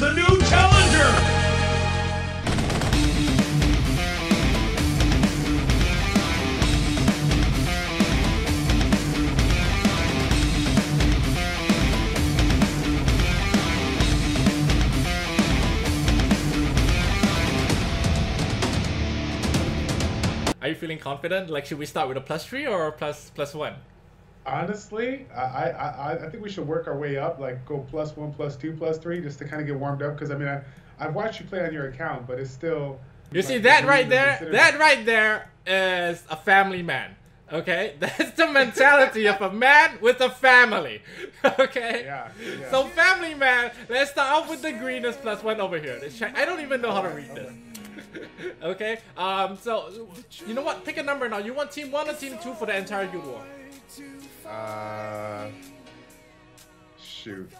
new challenger! Are you feeling confident? Like, should we start with a plus three or a plus plus one? Honestly, I, I, I, think we should work our way up, like go plus one, plus two, plus three, just to kind of get warmed up. Because I mean, I, I've watched you play on your account, but it's still. You like, see that right there? That right there is a family man. Okay, that's the mentality of a man with a family. Okay. Yeah, yeah. So family man, let's start off with the greenest plus one over here. I don't even know how to read this. okay. Um. So you know what? Pick a number now. You want team one or team two for the entire guild war? Uh, shoot.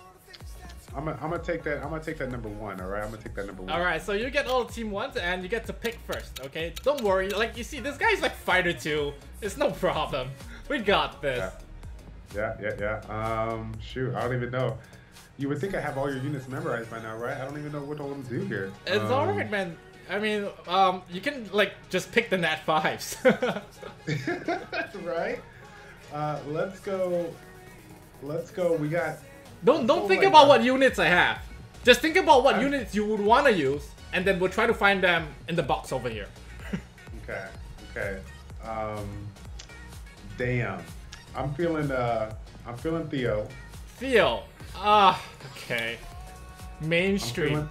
I'm gonna, I'm gonna take that. I'm gonna take that number one. All right. I'm gonna take that number one. All right. So you get all team ones and you get to pick first. Okay. Don't worry. Like you see, this guy's like fighter two. It's no problem. We got this. Yeah. Yeah. Yeah. Yeah. Um. Shoot. I don't even know. You would think I have all your units memorized by now, right? I don't even know what to do here. It's um, alright, man. I mean, um, you can like just pick the nat fives. right. Uh, let's go. Let's go. We got. don't don't Oh think about God. what units I have. Just think about what I'm- units you would want to use, and then we'll try to find them in the box over here. Okay. Okay. Um. Damn. I'm feeling. Uh. I'm feeling Theo. Theo. Ah, okay. I'm Mainstream. feeling.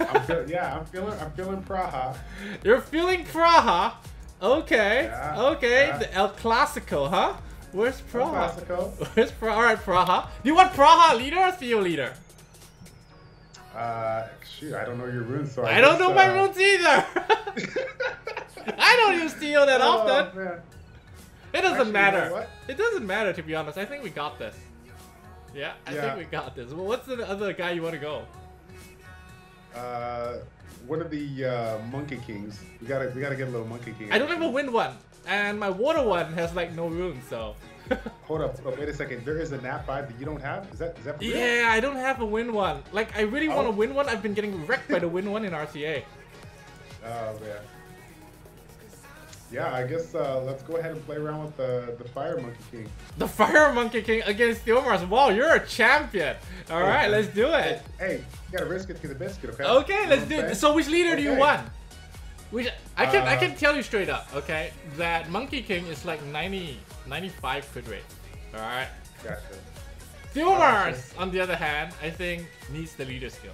I'm feel, yeah. I'm feeling. I'm feeling Praha. You're feeling Praha. Okay. Yeah, okay. yeah. The El Clasico, huh? Where's Praha? Where's Praha? Alright, Praha. Do you want Praha leader or Theo leader? Uh. Shoot. I don't know your runes, so I, I don't guess, know my uh, runes either. I don't use Theo that oh, often. man. It doesn't Actually, you know matter. It doesn't matter to be honest. I think we got this. Yeah, I Yeah. think we got this. Well, what's the other guy you want to go? Uh. One of the uh, Monkey Kings. We gotta. We gotta get a little Monkey King. I don't have win one, and my water one has like no runes, so. Hold up. hold Wait a second. There is a nat five that you don't have. Is that? Is that? for real? yeah, I don't have a win one. Like I really want Oh. a wind one. I've been getting wrecked by the win one in RTA. Oh man. Yeah, I guess uh, let's go ahead and play around with the the Fire Monkey King. The Fire Monkey King against Theomars. Wow, you're a champion. All Hey, right, let's do it. Hey, you gotta risk it to the biscuit, okay? Okay, let's do it. So which leader do you want? Which I can I Uh, can tell you straight up, okay, that Monkey King is like 90, 95 crit rate. All right. Gotcha. Theomars, on the other hand, I think needs the leader skill.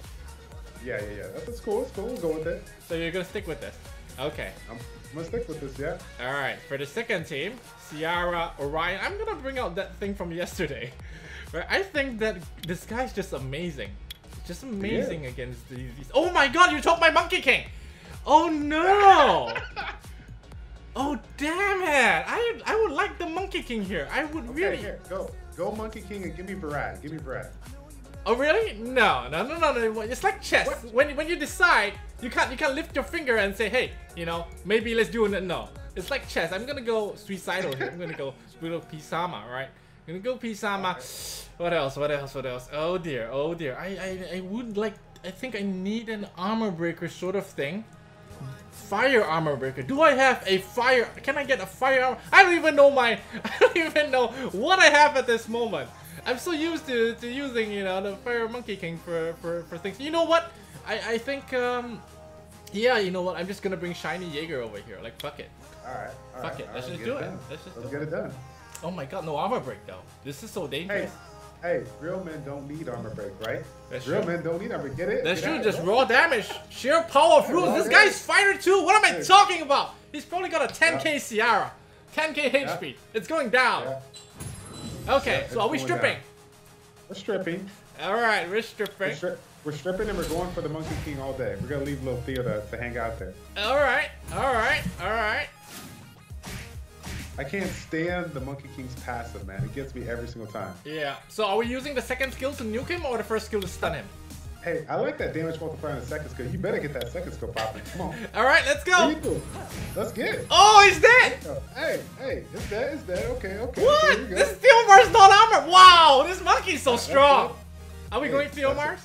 Yeah, yeah, yeah. That's, that's cool. That's cool. We'll go with it. So you're gonna stick with this. Okay. I'm, I'm gonna stick with this. Yeah. All right. For the second team, Ciara, Orion. I'm gonna bring out that thing from yesterday. Right? I think that this guy's just amazing. Just amazing against these, these. Oh my God! You took my Monkey King. Oh no! oh damn it! I I would like the Monkey King here. I would Okay, really. here, go, go, Monkey King, and give me Brad. Give me Brad. Oh really? No, no, no, no, no. It's like chess. What? When when you decide, you can't you can't lift your finger and say, hey, you know, maybe let's do it. No, it's like chess. I'm gonna go suicidal here. I'm gonna go little Pisama, right? I'm gonna go Pisama. What else? What else? What else? Oh dear. Oh dear. I I I would like. I think I need an armor breaker sort of thing. Fire armor breaker. Do I have a fire? Can I get a fire armor? I don't even know my. I don't even know what I have at this moment. I'm so used to, to using you know the fire monkey king for, for, for things. You know what? I I think um. Yeah, you know what? I'm just gonna bring shiny Jaeger over here. Like fuck it. All right. all Fuck right, it, let's right, just do it. done. Let's just Let's do get it done. Oh my god, no armor break though. This is so dangerous. hey, real men don't need armor break, right? That's real true. men don't need armor. Get it? That's Get true, out, just raw damage. Sheer power of rules. This guy's fighter too. What am I Hey. talking about? He's probably got a 10k Ciara. 10k HP. It's going down. Yeah. Okay, Yeah, so are we stripping? We're stripping. Alright, we're We're, stripping. stri- we're stripping and we're going for the Monkey King all day. We're gonna leave little Theo to, to hang out there. Alright, alright, alright. I can't stand the Monkey King's passive, man. It gets me every single time. Yeah. So are we using the second skill to nuke him or the first skill to stun him? Hey, I like that damage multiplier in the second skill. You better get that second skill popping. Come on. Alright, let's go. Let's get it. Oh, he's dead! Hey, hey, it's dead, it's dead. Okay, okay. What? Okay. This Theomar's not armor! Wow! This monkey's so strong! Are we Hey, going Theomars?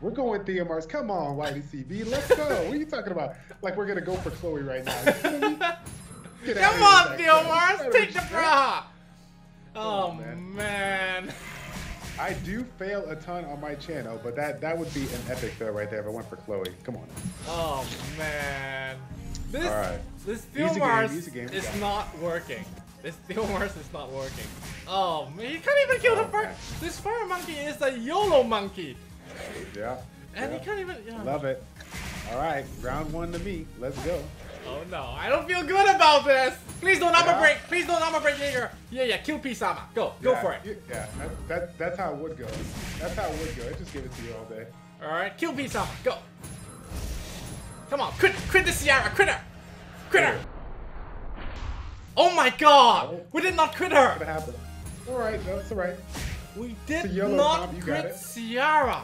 We're going Theomars. Come on, YDCB. Let's go. what are you talking about? Like we're gonna go for Chloe right now. Get Come on, Theomars. Take the bra. Oh, man. man. I do fail a ton on my channel, but that that would be an epic fail right there if I went for Chloe. Come on. Oh man. This All right. this Theomars is not working. This Theomars is not working. Oh man, you can't even kill oh, the fire. This fire monkey is a YOLO monkey. Yeah. And yeah. he can't even. Yeah. Love it. All right, round one to me. Let's go. Oh no, I don't feel good about this. Please don't armor yeah. break. Please don't armor break Jaeger. Yeah, yeah, kill Pisama. Go, go yeah, for it. Yeah, that, that, that's how it would go. That's how it would go. I just give it to you all day. All right, kill Pisama. Go. Come on, crit, crit the Ciara. crit her, crit her. Oh my God, oh. we did not crit her. What happened? All right, that's all right. We did not crit Ciara!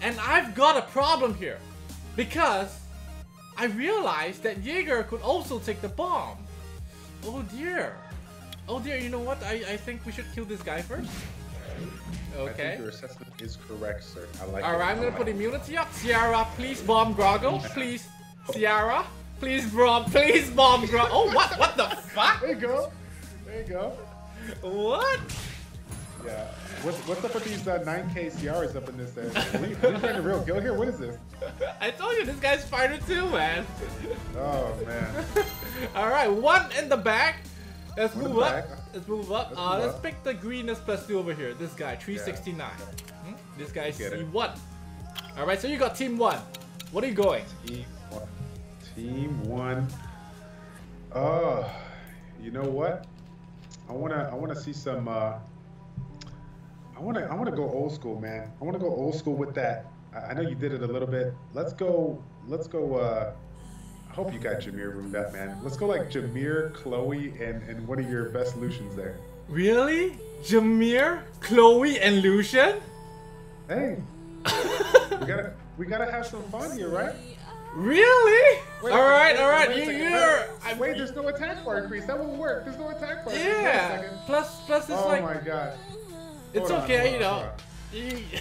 and I've got a problem here, because I realized that Jaeger could also take the bomb. Oh dear. Oh dear, you know what? I, I think we should kill this guy first. Okay. I think your assessment is correct, sir. I like Alright, I'm gonna put immunity up. Ciara, please bomb Grago. Please. Ciara, please bomb, please bomb Grago. Oh, what? What the fuck? There you go. There you go. What? Yeah. What's, what's up with these uh, 9k CRs up in this end? Are we, are we playing a real kill here? What is this? I told you, this guy's fighter too, man. Oh, man. Alright, one in the back. Let's one move up. Back. Let's move up. Let's, uh, move let's up. pick the greenest plus two over here. This guy, 369. Yeah. Hmm? This guy's C1. Alright, so you got team one. What are you going? Team one. Team one. Oh, you know what? I wanna I wanna see some uh, I want to I want to go old school, man. I want to go old school with that. I, I know you did it a little bit. Let's go. Let's go. Uh, I hope you got Jamire roomed up, man. Let's go like Jamire, Chloe, and and one of your best Lucians there. Really? Jamire, Chloe, and Lucian? Hey, we gotta we gotta have some fun here, right? Really? Wait, all right, wait, all right. Wait, you, are Wait, there's no attack bar increase. That won't work. There's no attack bar. Yeah. Plus, plus, it's oh like. Oh my god. It's hold okay, on, you know.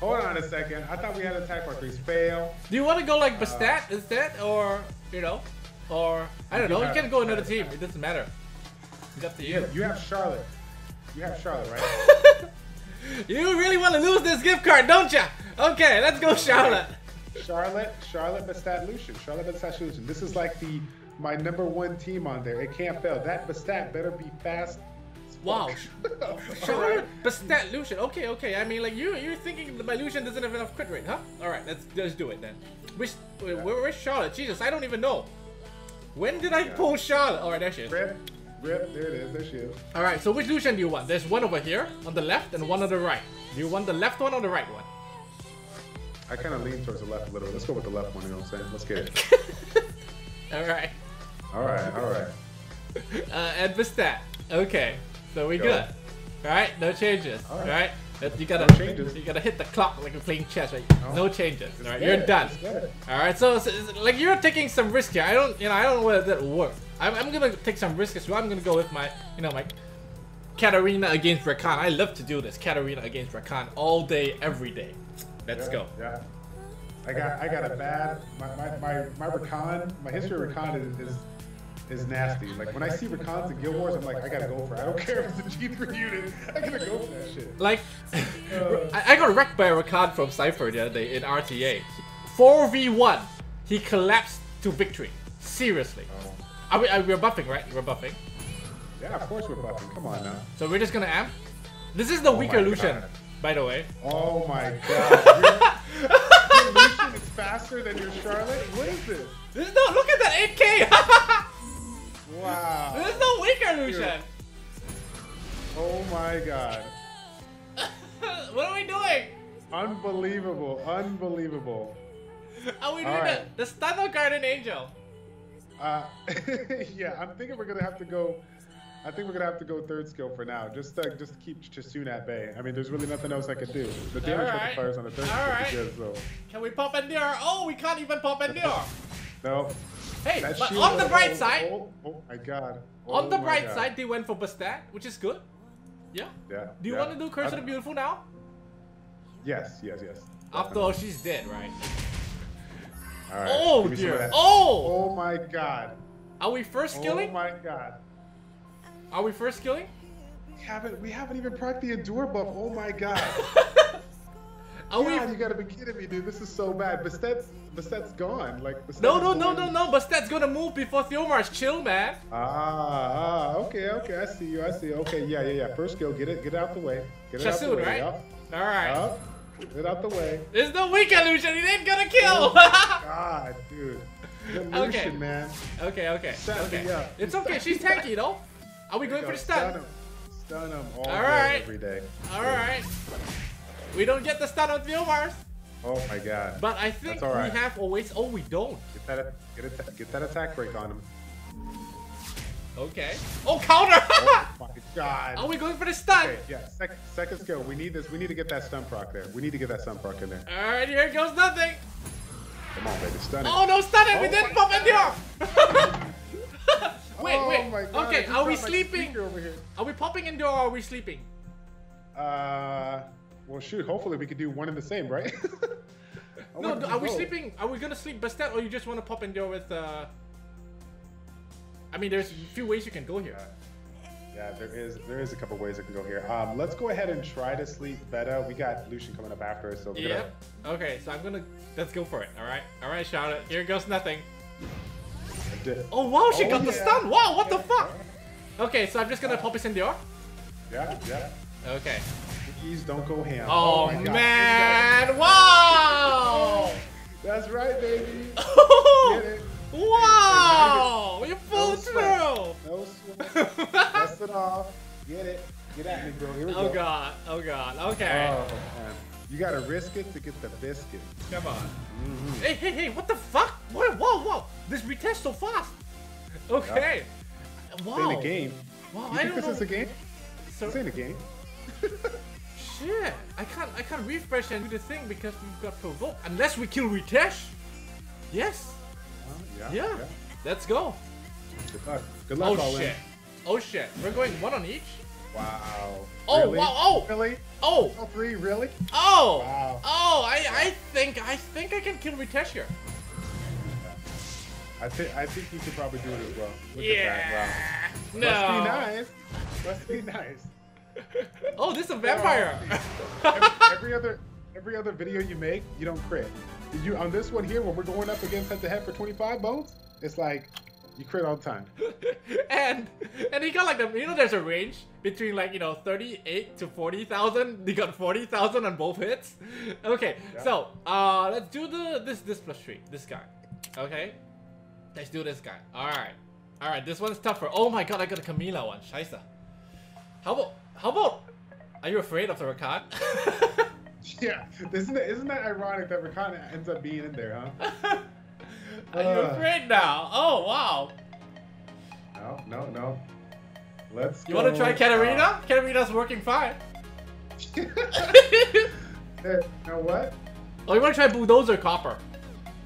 hold on a second. I thought we had attack markers. Fail. Do you want to go like Bastet uh, instead, or you know, or I don't know. You can go another team. It doesn't matter. It's up to you. You have Charlotte. You have Charlotte, right? you really want to lose this gift card, don't you? Okay, let's go, Charlotte. Charlotte, Charlotte Bastet Lucian. Charlotte Bastet Lucian. This is like the my number one team on there. It can't fail. That Bastet better be fast Wow. Charlotte Bastet Lucian. Okay, okay. I mean, like you, you're thinking my Lucian doesn't have enough crit rate, huh? All right, let's let's do it then. Which, where, where's Charlotte? Jesus, I don't even know. When did I yeah. pull Charlotte? All right, there she is. Rip, rip. There it is. There she is. All right. So which Lucian do you want? There's one over here on the left and one on the right. Do you want the left one or the right one? I kind of lean towards the left a little. bit. Let's go with the left one. You know what I'm saying? Let's get it. all right. All right. All right. Uh, and Bastet. Okay. So we Go. good. Alright, no changes. Alright. Right? You gotta no you gotta hit the clock like you're playing chess, right? Oh. No changes. Alright, you're it. done. Alright, so, so, like you're taking some risk here. I don't you know I don't know whether that will work. I'm, I'm gonna take some risk as well. I'm gonna go with my you know my Katarina against Rakan. I love to do this. Katarina against Rakan all day, every day. Let's yeah, go. Yeah. I got I got a bad my my my, my Rakan, my history of Rakan is, is is nasty. Like when I see Rakans and Guild Wars, I'm like, I gotta go for it. I don't care if it's a G3 unit. I gotta go for that shit. Like, uh, I got wrecked by a Rakan from Cypher the other day in RTA. 4v1, he collapsed to victory. Seriously. Oh. Are we, are, we're buffing, right? We're buffing. Yeah, of course we're buffing. Come on now. So we're just gonna amp? This is the oh weaker Lucian, by the way. Oh my god. your, Lucian is faster than your Charlotte? What is this? This is no, look at that 8k! Wow. There's no weaker Lucian. Oh my god. what are we doing? Unbelievable. Unbelievable. Are we doing right. the, the stun of Guardian Angel? Uh, yeah, I'm thinking we're gonna have to go. I think we're gonna have to go third skill for now, just to, just to keep Chasun at bay. I mean, there's really nothing else I could do. The damage right. multipliers on the third skill right. good, so. Can we pop Endure? Oh, we can't even pop Endure. no. Hey, that but on the bright side. Oh, oh, my god. Oh on the bright god. side, they went for Bastet, which is good. Yeah. Yeah. Do you yeah. want to do Curse of the Beautiful now? Yes, yes, yes. After all, she's dead, right? All right. Oh give me some of dear. Oh! Oh my god. Are we first killing? Oh my god. Are we first skilling? We haven't we haven't even proc the endure buff. Oh my god. Are we? God, you gotta be kidding me, dude. This is so bad. Bastet's Bastet's gone. Like Bastet No, no, no, no, no. But that's gonna move before Theomar's chill, man. Ah, ah, okay, okay. I see you. I see. you. Okay, yeah, yeah, yeah. First kill. get it, get it out the way. Get it out the way. right? All right. Get it out the way. There's no weak illusion. He ain't gonna kill. God, dude. Good Okay. Man. okay, okay, Set me up. It's okay. She's tanky though. Are we going for the Stun stun? him. Stun him all, All day, right. every day. All right. We don't get the stun on Theomar's, Oh my God. but I think That's all right. we have always. Oh, we don't. Get that, get, it, get that attack break on him. Okay. Oh, counter. Oh my God. Are we going for the stun? Okay, yeah. Second, second skill. We need this. We need to get that stun proc there. We need to get that stun proc in there. All right, here goes nothing. Come on, baby. Stun it. Oh no, stun it! we Oh didn't my pop it God. wait, Oh wait. my God, okay, are we sleeping? Over here. Are we popping Endure or are we sleeping? Uh, well, shoot. Hopefully, we could do one and the same, right? No, are we sleeping? Are we gonna sleep Bastet or you just want to pop Endure with uh? I mean, there's a few ways you can go here. Yeah, there is there is a couple ways it can go here. Um, let's go ahead and try to sleep Beta. We got Lucian coming up after us, so we're Yep. Okay, so I'm gonna let's go for it. All right, all right, shout it. Here goes nothing. gonna. Oh wow, she Oh, got the stun. Wow, what the fuck? Okay, so I'm just gonna pop it Endure. Yeah, yeah. Okay. Please don't go ham. Oh, God. man! Wow! That's right, baby. Get wow! it. You No through. No sweat. Dust it off. Get it. Get at me, bro. Here we Oh go. god. Oh god. Okay. Oh. You gotta risk it to get the biscuit. Come on. Mhm. Hey, hey, hey! What the fuck? Whoa, whoa, whoa! This retest so fast. Okay. Wow. This ain't a game. Wow, You I think don't this is a game? So, This ain't a game. shit. I can't. I can't refresh and do the thing because we've got provoked. Unless we kill Ritesch. Yes. Uh, Yeah. Let's go. Good luck. Good luck, Oh all in. shit. Oh shit. We're going one on each. Wow. Oh, Really? wow, oh. Really? Oh. All three? Really? Oh. Wow. Oh. I. I think. I think I can kill Ritesch here. I think I think you could probably do it as well. Look yeah. at that. No. Must be nice. Must be nice. Oh, this is a vampire. every, every other every other video you make, you don't crit. You on this one here, when we're going up against head to head for 25 bones, it's like you crit all the time. and and he got like the you know there's a range between like you know 38 to 40,000. He got 40,000 on both hits. Okay, Yeah. so uh let's do the this this plus three. This guy. Okay, let's do this guy. All right, all right. This one's tougher. Oh my god, I got a Camilla one. Scheisse. How about how about? Are you afraid of the Rakan? Yeah, isn't it, isn't that ironic that Rakan ends up being in there, huh? Are you Uh. afraid now? Oh wow. No, no, no. Let's. You want to try uh, Katarina? Katarina's working fine. Hey, you know what? Oh, you want to try Bulldozer Copper?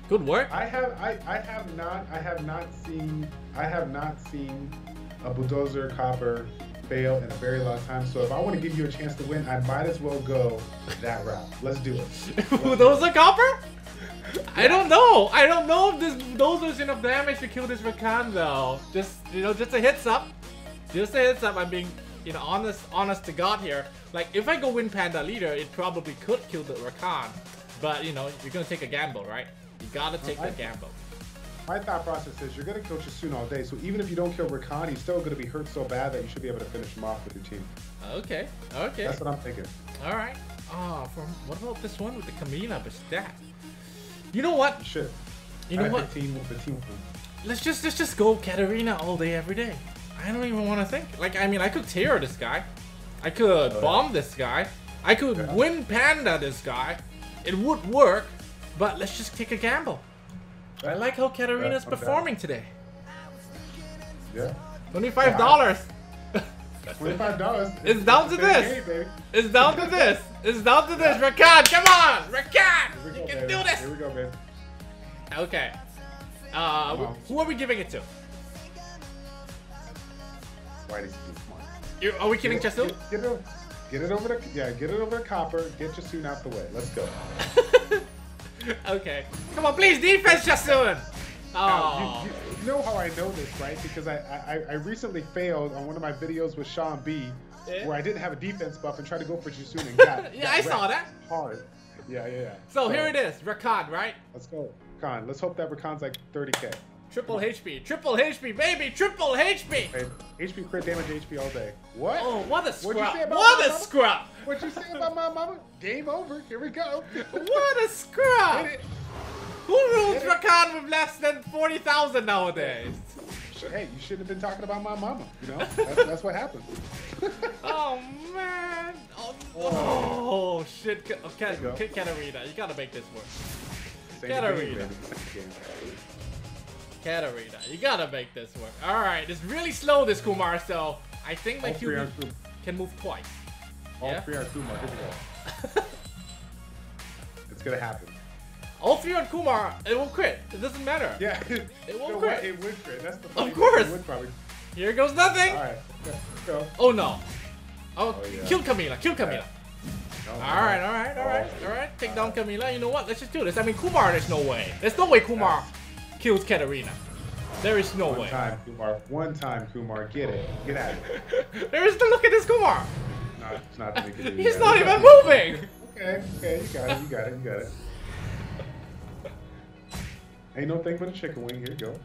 Good work. I have I, I have not I have not seen I have not seen a bulldozer copper fail in a very long time. So if I want to give you a chance to win, I might as well go that route. Let's do it. Bulldozer Copper? I don't know. I don't know if this those Bulldozer's enough damage to kill this Rakan though. Just you know, just a heads up. Just a heads up. I'm being you know honest, honest to God here. Like if I go win Panda leader, it probably could kill the Rakan. But you know, you're gonna take a gamble, right? You gotta take the gamble. My thought process is you're gonna kill Chasun all day. So even if you don't kill Rakan, he's still gonna be hurt so bad that you should be able to finish him off with your team. Okay. Okay. That's what I'm thinking. All right. Ah, from what about this one with the Camilla Bastet? You know what? You should. You know I what? The team, the team. Let's just let's just go Katarina all day every day. I don't even want to think. Like I mean, I could tear this guy. I could yeah. bomb this guy. I could Yeah. win Panda this guy. It would work, but let's just take a gamble. I like how Katarina's down. performing today. Yeah. Twenty-five dollars. Twenty-five dollars. It's down to this. It's down to this. It's down to this. Rakan, come on, Rakan, you go, can baby. do this. Here we go, babe. Okay. Uh, who are we giving it to? Whitey's too smart. You, are we killing Get, get, get it over, get it over the yeah, get it over the copper. Get Chasun out the way. Let's go. okay. Come on, please, defense, Chasun! Now, Oh. you, you, you know how I know this, right? Because I, I, I recently failed on one of my videos with Sean B, Yeah. where I didn't have a defense buff and tried to go for Chasun and got Yeah, got I saw that. hard. Yeah, yeah, yeah. So here it is, Rakan, right? Let's go, Khan. Let's hope that Rakan's like 30k. Triple HP, triple HP, baby, triple HP! Okay, HP crit damage, HP all day. What? Oh, what a scrub! What a scrub! What'd you say about my mama? Game over. Here we go. What a scrub! Who rules. Rakan with less than 40,000 nowadays? Hey, you shouldn't have been talking about my mama. You know, that's, that's what happens. Oh man! Oh, oh. oh shit! Ka- oh, Kat- There you go. You gotta make this work. Same Katarina. Katarina, you gotta make this work. Alright, it's really slow this Kumar, so I think my All three are QB Kumar. can move twice. All Yeah? three are Kumar. Here we go. It's gonna happen. All three on Kumar, it will crit. It doesn't matter. Yeah. It won't No, crit. It would crit. That's the Of course. Probably. Here goes nothing! All right. Go. Oh no. Oh, Oh, yeah. kill Camilla, kill Camilla. No, Alright, alright, oh, alright, alright. Take down Camilla. You know what? Let's just do this. I mean, Kumar, there's no way. There's no way Kumar kills Katarina. There is no way. One way. time, Kumar. One time, Kumar. Get it. Get out there is the look at this Kumar. No, it's not that we. He's not even moving. Okay, okay, you got it, you got it, you got it. Ain't no thing but a chicken wing. Here you go.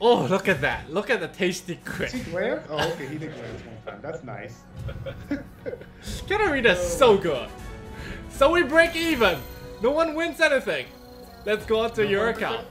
Oh, look at that. Look at the tasty he crit. glance? Oh, okay, he did glance one time. That's nice. Katarina's so good. So we break even. No one wins anything. Let's go on to your account.